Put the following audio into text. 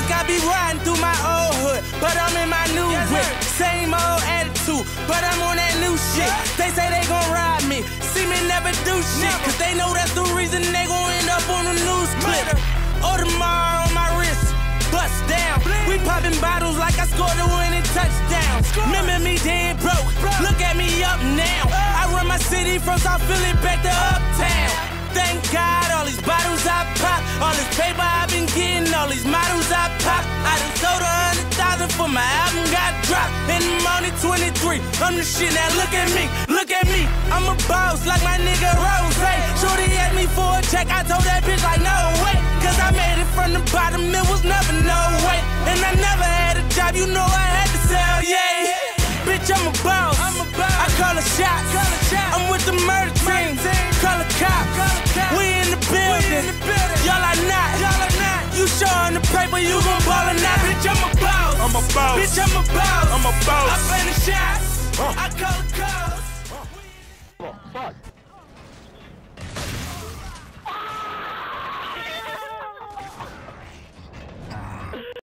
riding through my old hood, but I'm in my new Yes, whip. Same old attitude, but I'm on that new shit. They say they gon' ride me, see me never do shit, Never. cause they know that's the reason they gon' end up on the news clip. Audemars on my wrist, bust down. Bling. We popping bottles like I scored a winning touchdown. Score. Remember me dead broke, Broke. look at me up now. Uh. I run my city from South Philly back to uptown. Thank God, all these bottles I pop, all this paper 23. I'm the shit now. Look at me, look at me. I'm a boss like my nigga Ross. Shorty asked me for a check. I told that bitch like no way. Cause I made it from the bottom. It was never no way. And I never had a job. You know I had to sell. Yeah. Bitch, I'm a boss. I'm a boss. I call a shot. Call a shot. I'm with the murder team. Murder team. Call a cop. Call a cop. We in the building. in the building. Y'all are not. Y'all are not. You showing the paper, you gon' ball or not. Bitch, I'm a boss. I'm a boss. Bitch, I'm a boss. I'm a boss. I play the shots. I calls.